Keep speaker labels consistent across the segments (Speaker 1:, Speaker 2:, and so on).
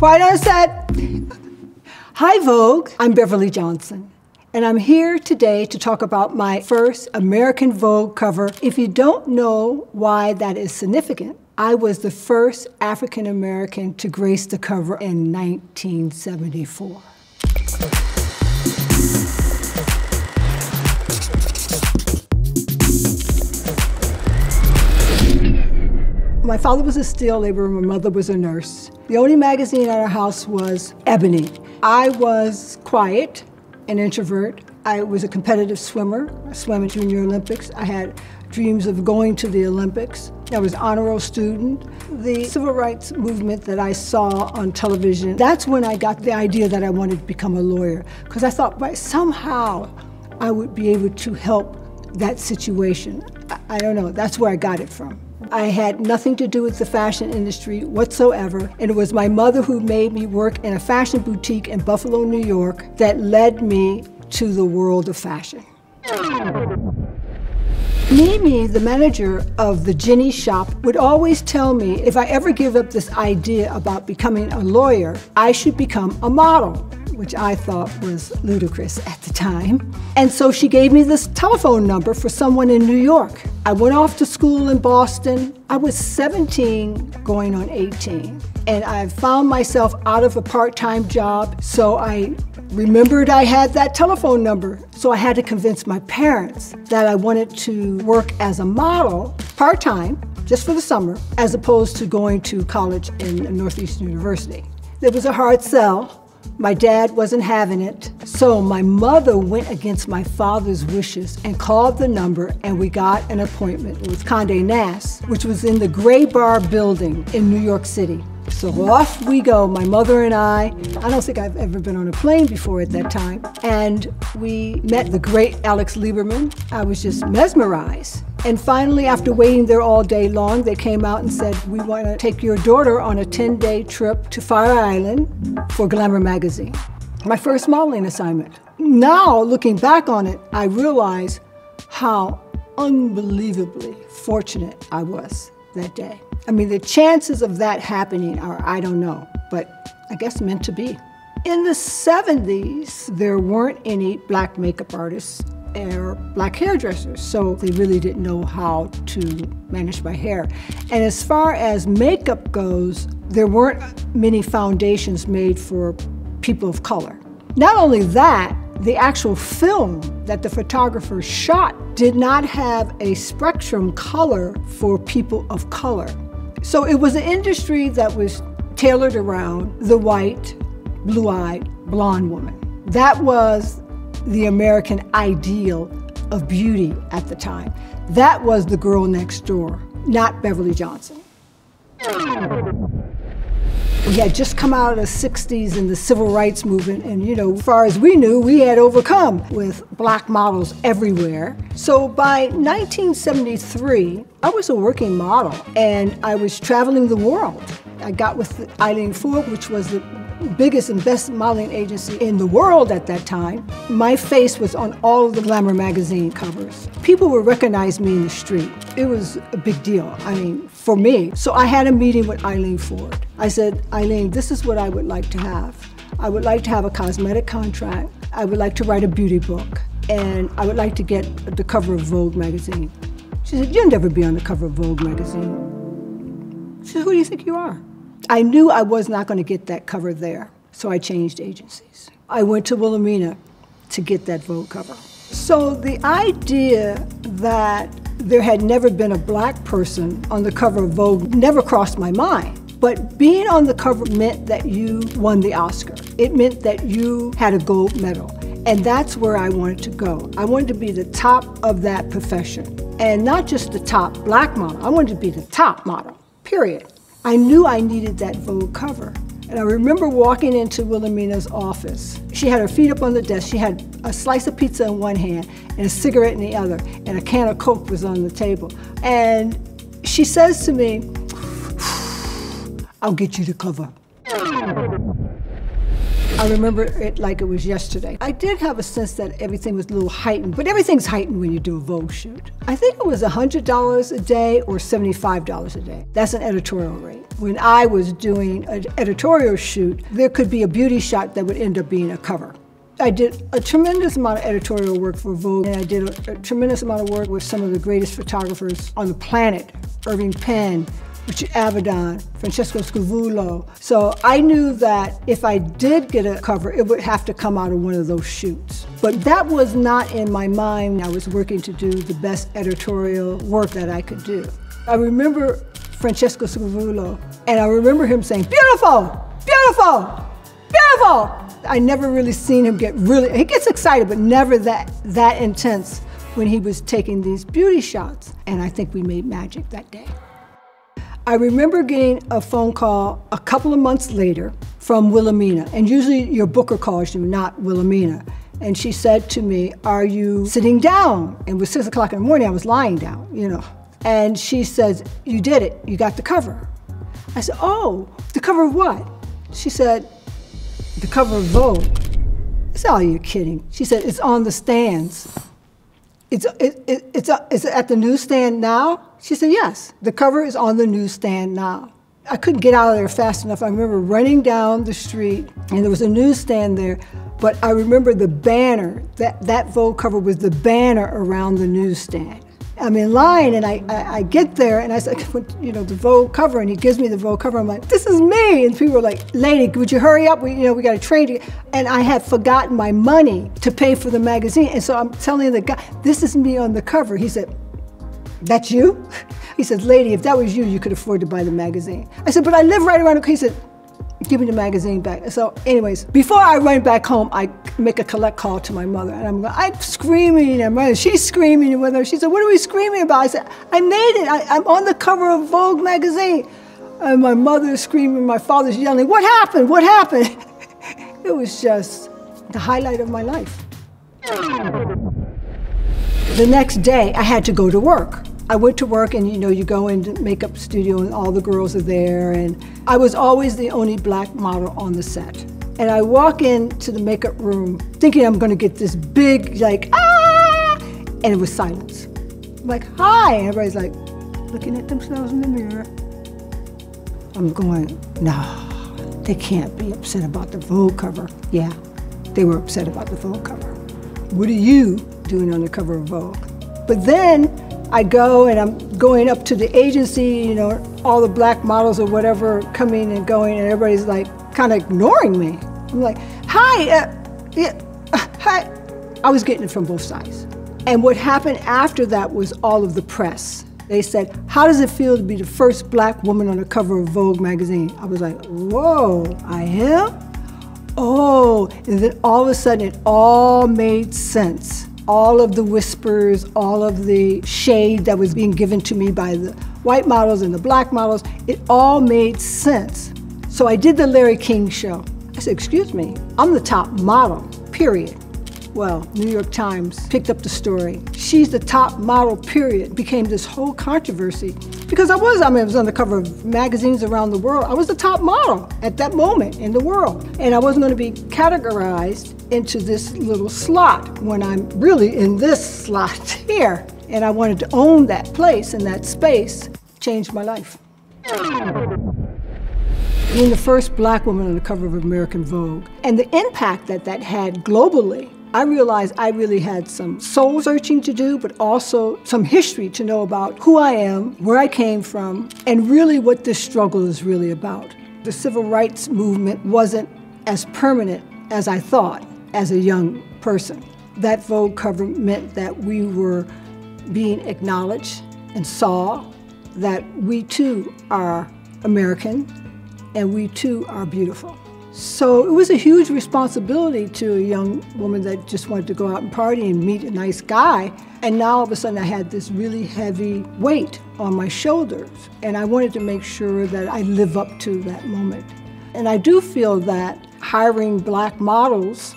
Speaker 1: Quiet on set. Hi, Vogue. I'm Beverly Johnson. And I'm here today to talk about my first American Vogue cover. If you don't know why that is significant, I was the first African American to grace the cover in 1974. My father was a steel laborer, my mother was a nurse. The only magazine at our house was Ebony. I was quiet, an introvert. I was a competitive swimmer. I swam in Junior Olympics. I had dreams of going to the Olympics. I was an honor roll student. The civil rights movement that I saw on television, that's when I got the idea that I wanted to become a lawyer. Because I thought, somehow I would be able to help that situation. I, I don't know, that's where I got it from. I had nothing to do with the fashion industry whatsoever, and it was my mother who made me work in a fashion boutique in Buffalo, New York, that led me to the world of fashion. Mimi, the manager of the Ginny shop, would always tell me if I ever give up this idea about becoming a lawyer, I should become a model which I thought was ludicrous at the time. And so she gave me this telephone number for someone in New York. I went off to school in Boston. I was 17 going on 18. And I found myself out of a part-time job, so I remembered I had that telephone number. So I had to convince my parents that I wanted to work as a model part-time, just for the summer, as opposed to going to college in Northeastern University. It was a hard sell, my dad wasn't having it, so my mother went against my father's wishes and called the number and we got an appointment with Condé Nast, which was in the Graybar building in New York City. So off we go, my mother and I. I don't think I've ever been on a plane before at that time. And we met the great Alex Liberman. I was just mesmerized. And finally, after waiting there all day long, they came out and said, we want to take your daughter on a 10-day trip to Fire Island for Glamour magazine. My first modeling assignment. Now, looking back on it, I realize how unbelievably fortunate I was that day. I mean, the chances of that happening are, I don't know, but I guess meant to be. In the 70s, there weren't any black makeup artists or black hairdressers, so they really didn't know how to manage my hair. And as far as makeup goes, there weren't many foundations made for people of color. Not only that, the actual film that the photographer shot did not have a spectrum color for people of color. So it was an industry that was tailored around the white, blue-eyed, blonde woman. That was the American ideal of beauty at the time. That was the girl next door, not Beverly Johnson. We had just come out of the 60s and the civil rights movement, and you know, as far as we knew, we had overcome with black models everywhere. So by 1973, I was a working model and I was traveling the world. I got with Eileen Ford, which was the biggest and best modeling agency in the world at that time. My face was on all of the Glamour magazine covers. People would recognize me in the street. It was a big deal, I mean, for me. So I had a meeting with Eileen Ford. I said, Eileen, this is what I would like to have. I would like to have a cosmetic contract. I would like to write a beauty book. And I would like to get the cover of Vogue magazine. She said, you'll never be on the cover of Vogue magazine. She said, who do you think you are? I knew I was not going to get that cover there, so I changed agencies. I went to Wilhelmina to get that Vogue cover. So the idea that there had never been a black person on the cover of Vogue never crossed my mind. But being on the cover meant that you won the Oscar. It meant that you had a gold medal. And that's where I wanted to go. I wanted to be the top of that profession. And not just the top black model, I wanted to be the top model, period. I knew I needed that Vogue cover. And I remember walking into Wilhelmina's office. She had her feet up on the desk. She had a slice of pizza in one hand and a cigarette in the other, and a can of Coke was on the table. And she says to me, I'll get you the cover. I remember it like it was yesterday. I did have a sense that everything was a little heightened, but everything's heightened when you do a Vogue shoot. I think it was $100 a day or $75 a day. That's an editorial rate. When I was doing an editorial shoot, there could be a beauty shot that would end up being a cover. I did a tremendous amount of editorial work for Vogue, and I did a, a tremendous amount of work with some of the greatest photographers on the planet, Irving Penn, Richard Avedon, Francesco Scavullo. So I knew that if I did get a cover, it would have to come out of one of those shoots. But that was not in my mind. I was working to do the best editorial work that I could do. I remember Francesco Scavullo, and I remember him saying, beautiful, beautiful, beautiful. I never really seen him get really, he gets excited, but never that, that intense when he was taking these beauty shots. And I think we made magic that day. I remember getting a phone call a couple of months later from Wilhelmina, and usually your booker calls you, not Wilhelmina. And she said to me, Are you sitting down? And it was six o'clock in the morning, I was lying down, you know. And she says, You did it, you got the cover. I said, Oh, the cover of what? She said, The cover of Vogue. I said, Oh, you're kidding. She said, It's on the stands. It's, it, it, it's, uh, it's at the newsstand now? She said, Yes, the cover is on the newsstand now. I couldn't get out of there fast enough. I remember running down the street, and there was a newsstand there, but I remember the banner. That, that Vogue cover was the banner around the newsstand. I'm in line and I, I, I, get there and I said, you know, the Vogue cover, and he gives me the Vogue cover. I'm like, this is me. And people were like, lady, would you hurry up? We, you know, we got to train. And I had forgotten my money to pay for the magazine. And so I'm telling the guy, this is me on the cover. He said, that's you? He said, lady, if that was you, you could afford to buy the magazine. I said, but I live right around. He said, give me the magazine back. So anyways, before I run back home, I make a collect call to my mother. And I'm, I'm screaming and running. She's screaming with her. She said, what are we screaming about? I said, I made it. I, I'm on the cover of Vogue magazine. And my mother's screaming, my father's yelling, what happened? What happened? it was just the highlight of my life. The next day, I had to go to work. I went to work and you know, you go into makeup studio and all the girls are there and I was always the only black model on the set. And I walk into the makeup room thinking I'm gonna get this big like, ah, and it was silence. I'm like, hi, and everybody's like looking at themselves in the mirror. I'm going, no, they can't be upset about the Vogue cover. Yeah, they were upset about the Vogue cover. What are you doing on the cover of Vogue? But then I go and I'm going up to the agency, you know, all the black models or whatever coming and going, and everybody's like kind of ignoring me. I'm like, hi, uh, yeah, uh, hi. I was getting it from both sides. And what happened after that was all of the press. They said, How does it feel to be the first black woman on the cover of Vogue magazine? I was like, Whoa, I am? Oh, and then all of a sudden it all made sense all of the whispers, all of the shade that was being given to me by the white models and the black models, it all made sense. So I did the Larry King show. I said, excuse me, I'm the top model, period. Well, New York Times picked up the story. She's the top model, period. Became this whole controversy because I was, I mean, I was on the cover of magazines around the world. I was the top model at that moment in the world. And I wasn't going to be categorized into this little slot when I'm really in this slot here. And I wanted to own that place and that space. Changed my life. Being the first black woman on the cover of American Vogue and the impact that that had globally I realized I really had some soul searching to do, but also some history to know about who I am, where I came from, and really what this struggle is really about. The civil rights movement wasn't as permanent as I thought as a young person. That Vogue cover meant that we were being acknowledged and saw that we too are American and we too are beautiful. So it was a huge responsibility to a young woman that just wanted to go out and party and meet a nice guy. And now all of a sudden I had this really heavy weight on my shoulders. And I wanted to make sure that I live up to that moment. And I do feel that hiring black models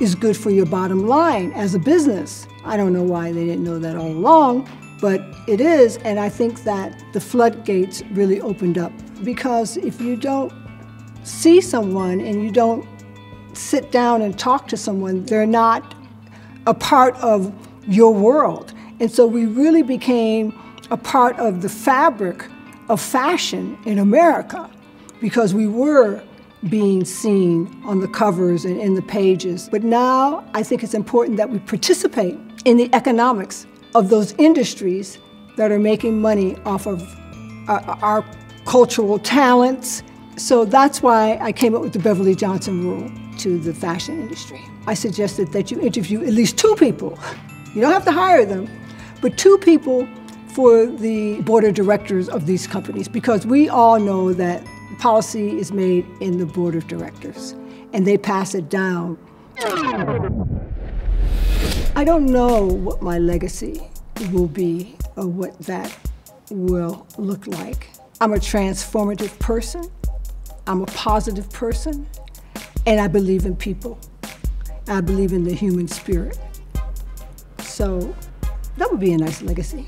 Speaker 1: is good for your bottom line as a business. I don't know why they didn't know that all along, but it is. And I think that the floodgates really opened up. Because if you don't see someone and you don't sit down and talk to someone, they're not a part of your world. And so we really became a part of the fabric of fashion in America because we were being seen on the covers and in the pages. But now I think it's important that we participate in the economics of those industries that are making money off of our, uh, our cultural talents. So that's why I came up with the Beverly Johnson rule to the fashion industry. I suggested that you interview at least two people. You don't have to hire them, but two people for the board of directors of these companies because we all know that policy is made in the board of directors and they pass it down. I don't know what my legacy will be or what that will look like. I'm a transformative person, I'm a positive person, and I believe in people. I believe in the human spirit. So that would be a nice legacy.